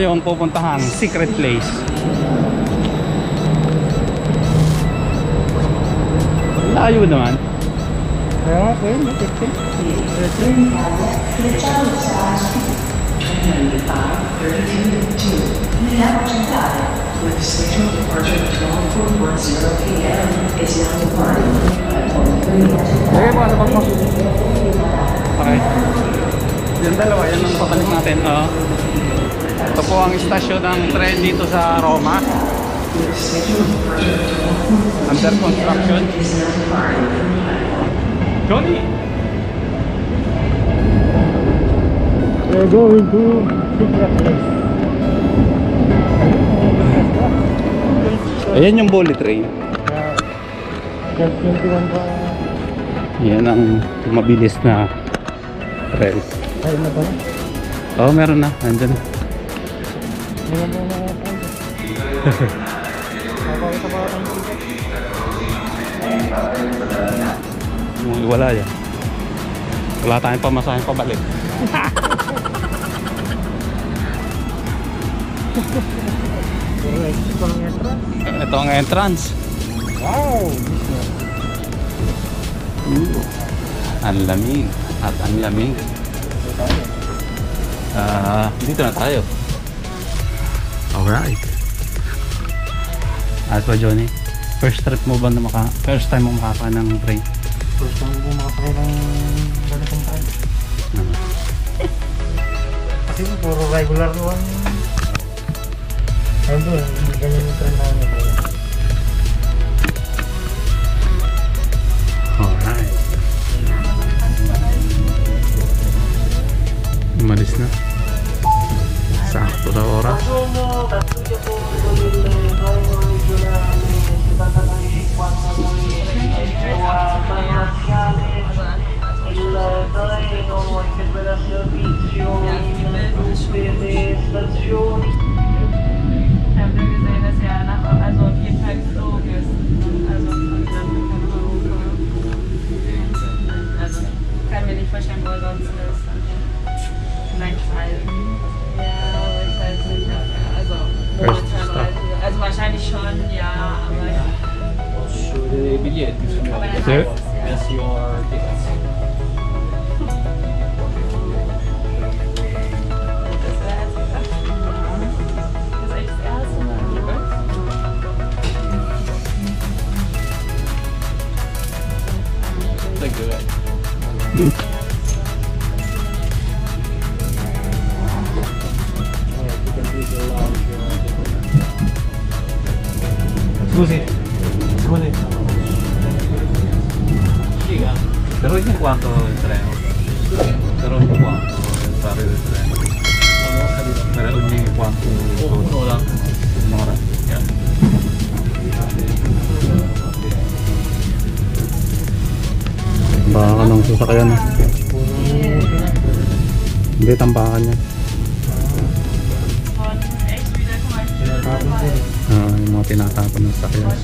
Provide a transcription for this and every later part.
Tayong pupuntahan secret place. Layo naman. Kaya nga po yun, no? 15. with scheduled departure at 12:10 p.m. is now departing at 1:30 Okay po, ano bang mo? Okay. Yung dalawa, yan ang papalik natin. Oh. Ito po ang istasyon ng tren dito sa Roma. Under construction. Johnny! We're going to secret place. Ayan yung bullet train. Kaya 12.21 pa. Yan ang mabilis na trail. Ay, na pala. Oo, oh, meron na. Mo na ako ng secret. Yung wala yan. Wala tayong pamasahin pabalik. Entrance. Ito ang entrance. Wow! Ang lamig at ang lamig. Ah, dito na tayo. Alright. At pa Johnny, first trip mo ba na maka first time mo makaka ng train? First time ko makasakay ng ganitong time. Ano? Kasi puro regular one. Ayun hindi ganyan yung trend namin. Von Europa nach Europa. Also kann mir nicht vorstellen, wo er sonst ist gleiches halten. Ja, aber ich weiß nicht. Also, teilweise. Also wahrscheinlich schon, ja, aber. Ja. Should Billett Sehr. Thank you. Scusi. Scusi. Diga. Pero yung kwanto yung treno. Pero yung kwanto yung pare yung treno. Pero yung kwanto Oh, uno lang. Nora. Yeah. Baka ng sasakyan. Hindi, tampakan niya. Und Ah, yung mga tinatapon ng kommt.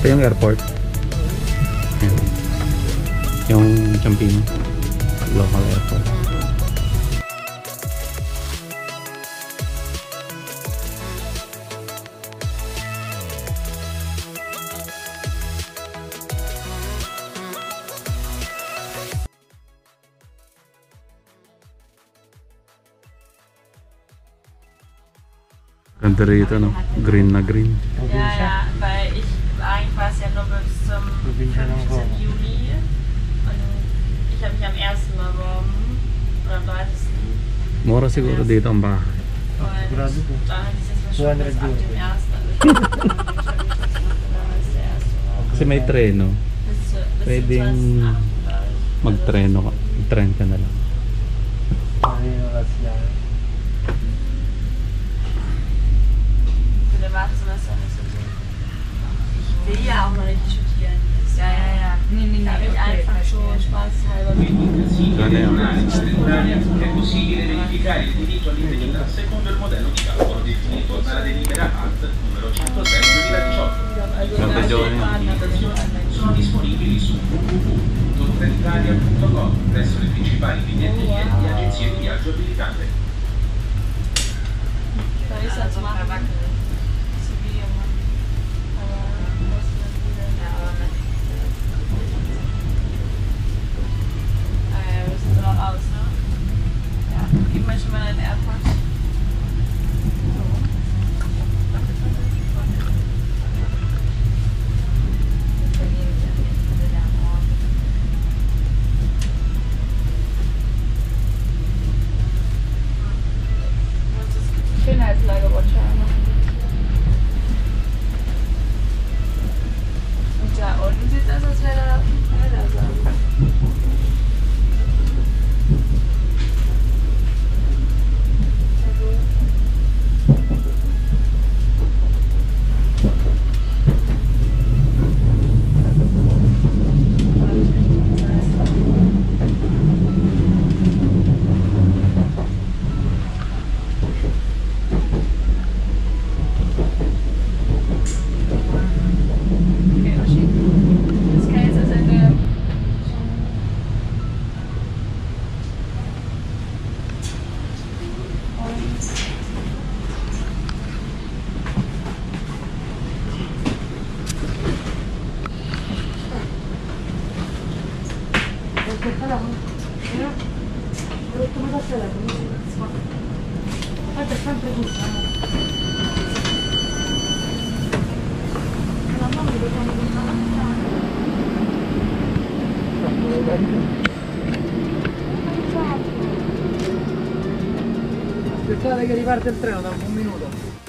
Ito yung airport. Ayan. Yung Champino. Local airport. Ganda rito, no? Green na green. Ja, ja, weil ich, eigentlich war es ja nur bis zum Probinsya ng 15. Roma. Juni und ich habe mich am 1. beworben oder am 30. Mura siguro dito ang bahay. Und Grabe po. da hatte ich jetzt schon 200 bis ab dem 1. Also ich weiß nicht, ob der erste war. Kasi may treno. Pwedeng zum 20.8. glaube ich. Magtreno ka. Mag-tren ka na lang. Ay, last lang. Spaßhalber Ano yun? È possibile verificare il diritto all'indennità secondo il modello di calcolo definito dalla delibera AT numero 106 2018. Also Ganda da Johnny. steht man, das ist schon sono disponibili su www.trenitalia.com presso le principali biglietterie e agenzie di viaggio abilitate. drauf aus, ne? Ja, gib mir schon mal deinen AirPods. Aspettate che riparte il treno da un minuto.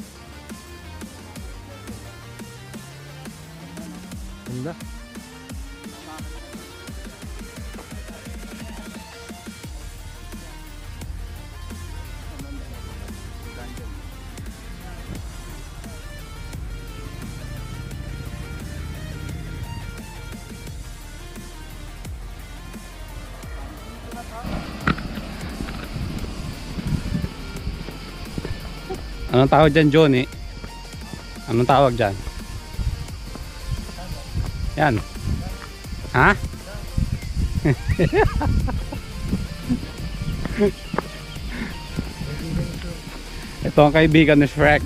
Anong tawag dyan, Johnny? Anong tawag dyan? Yan. Ha? Ito ang kaibigan ni Shrek.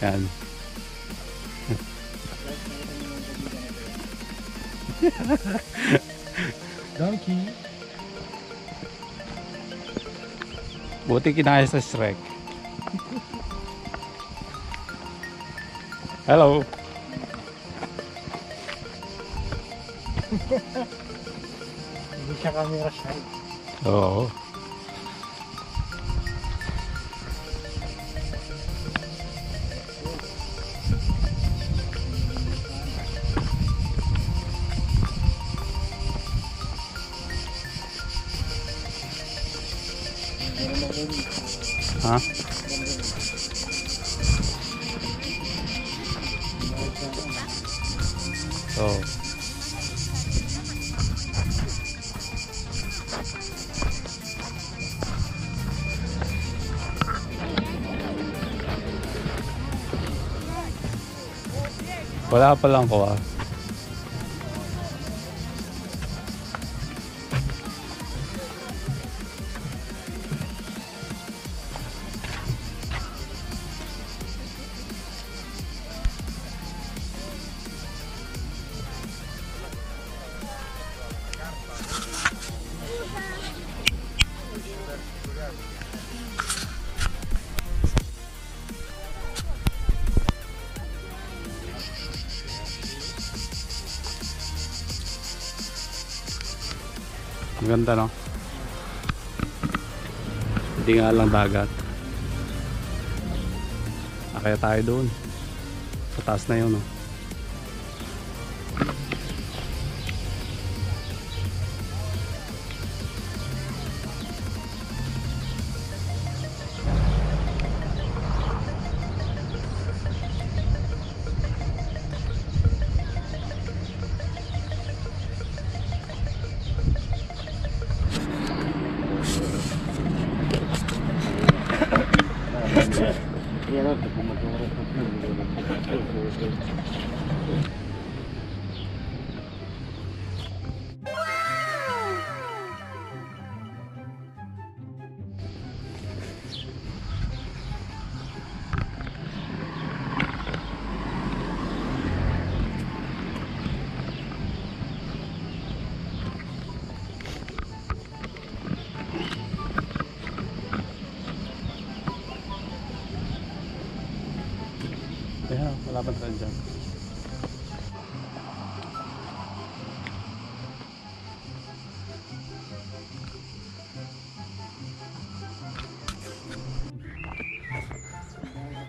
Yan. Donkey. Buti kinaya sa Shrek. Hello. Hindi siya camera shy. Oo. Ha? Oo. Wala pa lang ko ah. Maganda no? Hindi nga lang dagat. Akaya tayo doon. Sa taas na yun no? Pa tayo dyan.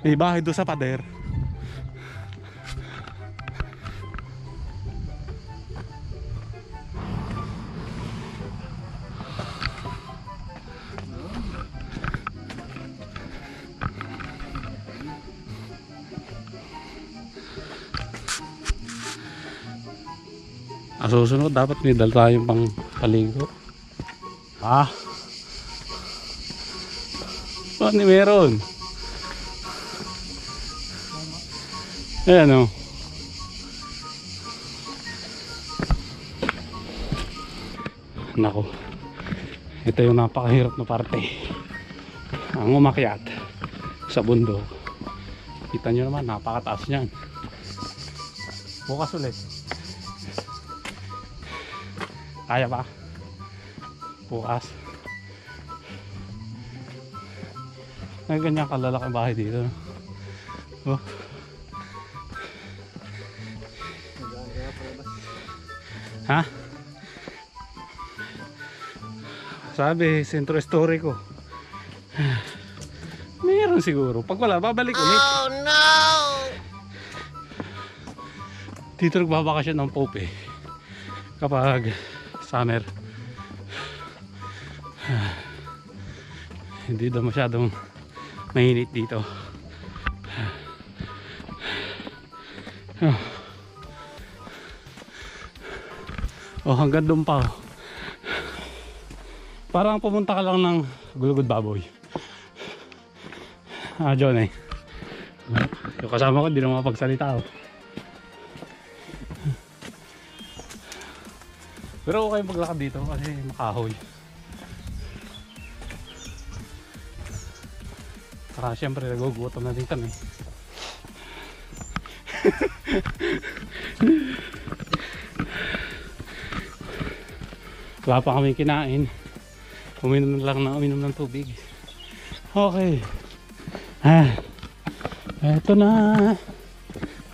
May bahay doon sa pader. Susunod, dapat may dal tayong pang paligo. Ah. Ano meron? Ayan o. Nako. Ito yung napakahirap na parte. Ang umakyat sa bundok. Kita nyo naman, napakataas niyan. Bukas ulit. Kaya ba? Bukas. Ay, ganyan kalalaki bahay dito. Oh. Ha? Sabi, sentro historiko. Meron siguro. Pag wala, babalik ulit. Oh no! Dito nagbabakasyon ng Pope eh. Kapag summer. Hindi daw masyadong mainit dito. Oh, hanggang doon pa. oh. Parang pumunta ka lang ng Gulugod Baboy. Ah, John eh. Yung kasama ko, hindi na makapagsalita oh. Pero okay maglakad dito kasi makahoy. Saka syempre nagugutom na din kami. Wala pa kami kinain. Uminom lang na uminom ng tubig. Okay. Ah. Eto na.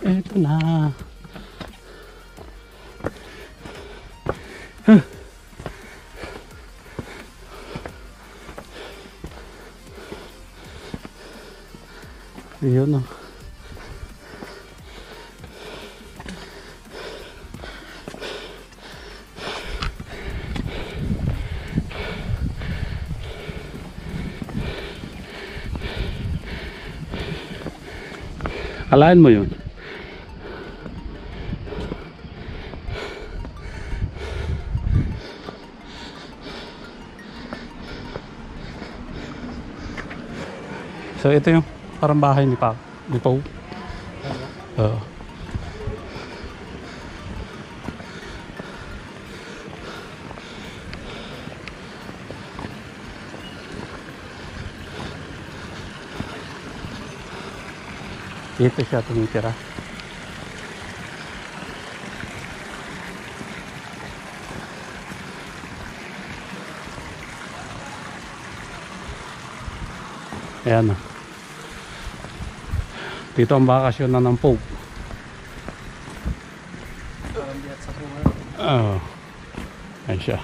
Eto na. Ayun oh. Alaan mo yun. So ito yung parang bahay ni Pa, ni Pau. Oo. Dito siya tumitira. Ayan na. Dito ang bakasyon na ng Pope. Oo. Ayan siya.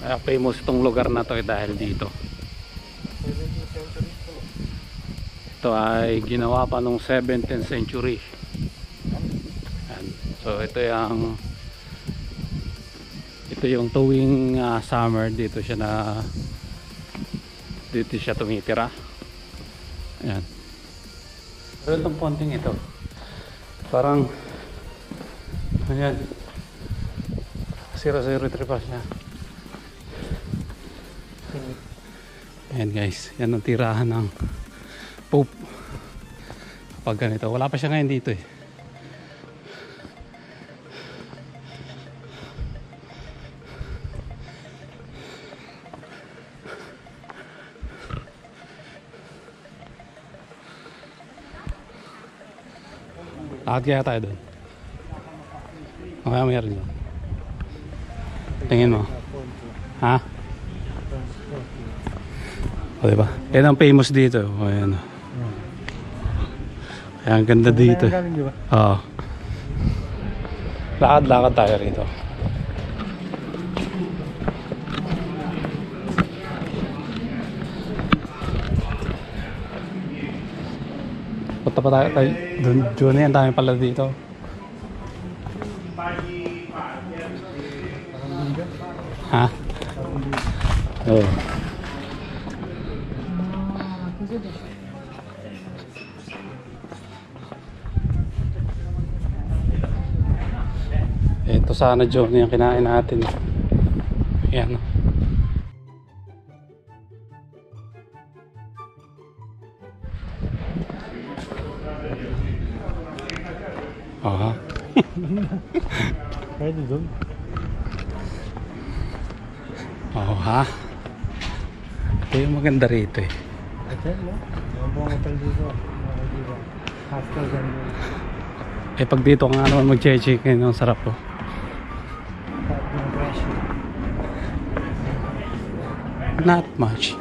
Kaya famous itong lugar na to eh, dahil dito. Ito ay ginawa pa nung 17th century. Ayan. So ito yung ito yung tuwing ah, summer dito siya na dito siya tumitira. Ayan. Pero itong ponting ito, parang, ayan, sira-sira pa siya. Ayan guys, yan ang tirahan ng. Kapag ganito, wala pa siya ngayon dito eh. Lakad kaya tayo doon. Mamaya mayroon doon. Tingin mo. Ha? O diba? Yan ang famous dito. O yan. Kaya ang ganda dito. Galing, di ba? Oo. Lakad-lakad tayo rito. Punta pa tayo, tayo dun, dun yan, dami pala dito. Ha? Oo. Ito sana Johnny yung kinain natin. Yan. Aha. Pwede doon. Oo ha. Ito yung maganda rito eh. Yan, no? Yung buong hotel dito. Hostel ganun. Eh pag dito ka nga naman mag-check-in, ang sarap oh. Not much.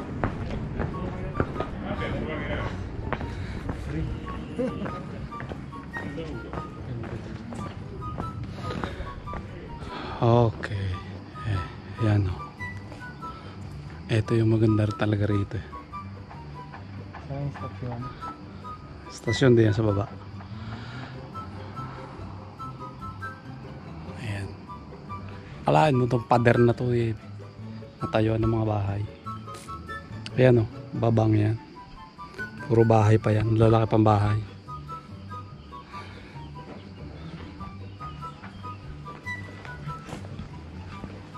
Okay. Eh, yan o. Ito yung maganda talaga rito. Saan yung stasyon? Stasyon din yan sa baba. Alain mo itong pader na to eh. Natayuan ng mga bahay. Ayan o. Babang yan. Puro bahay pa yan. Lalaki pang bahay.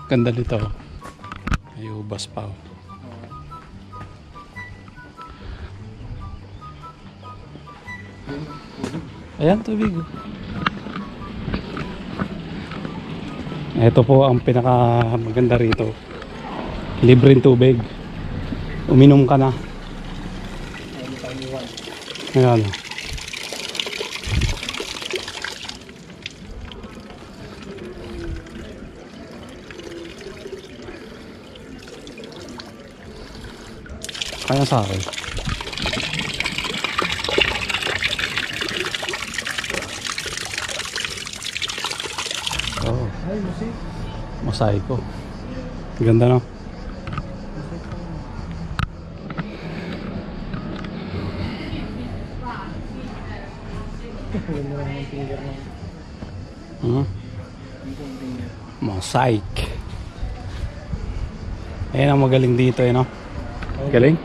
Ganda nito. oh. May ubas pa oh. Ayan, tubig. Ito po ang pinaka maganda rito. Libreng tubig. Uminom ka na. Ayan. Kaya sa akin. Oh. Ay, musik. Mosaiko. Ganda no? Finger ng Hmm? Mosaic. Ayan ang magaling dito eh no? Galing?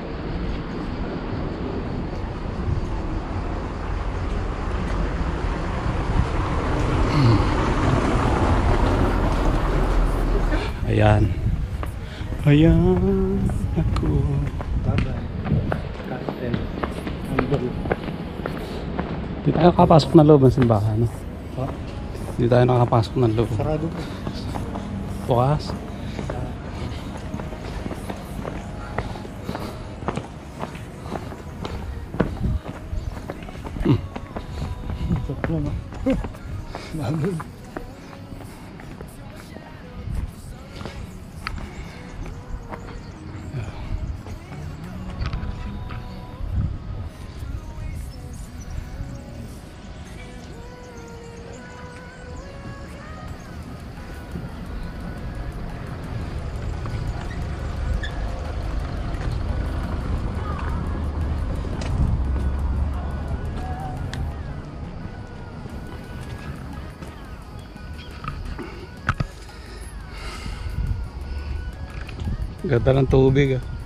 Ayan. Ayan ako. baba. Captain. Handle. Di tayo nakapasok ng loob ng simbahan. No? Ha? Di tayo nakapasok ng loob. Sarado po. Bukas. Tatlo, no? Bago. Ganda ng tubig ah.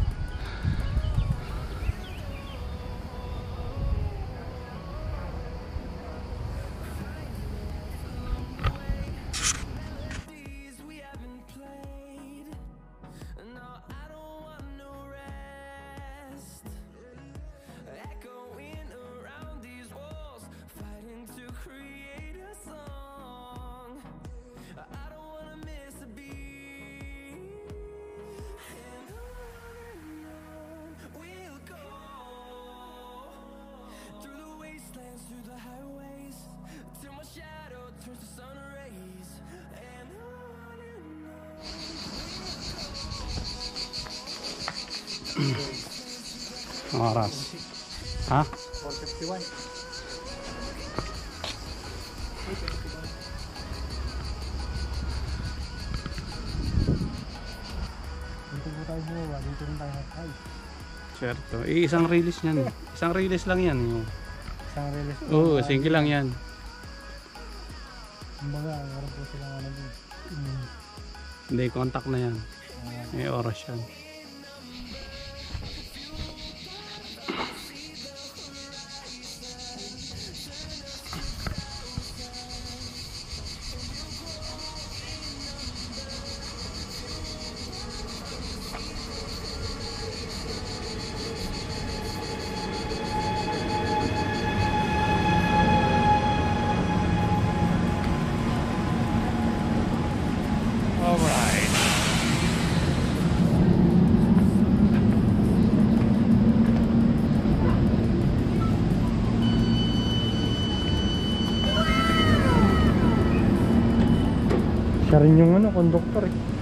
Oras. Ha? 451. Dito po tayo bumaba, dito rin tayo nag-high. Certo. Eh, isang release niyan. Isang release lang yan. Yung... Isang release. Oo, single lang yan. Kumbaga, meron po silang ano din. Hindi, contact na yan. May oras yan. Siya rin yung ano, conductor eh.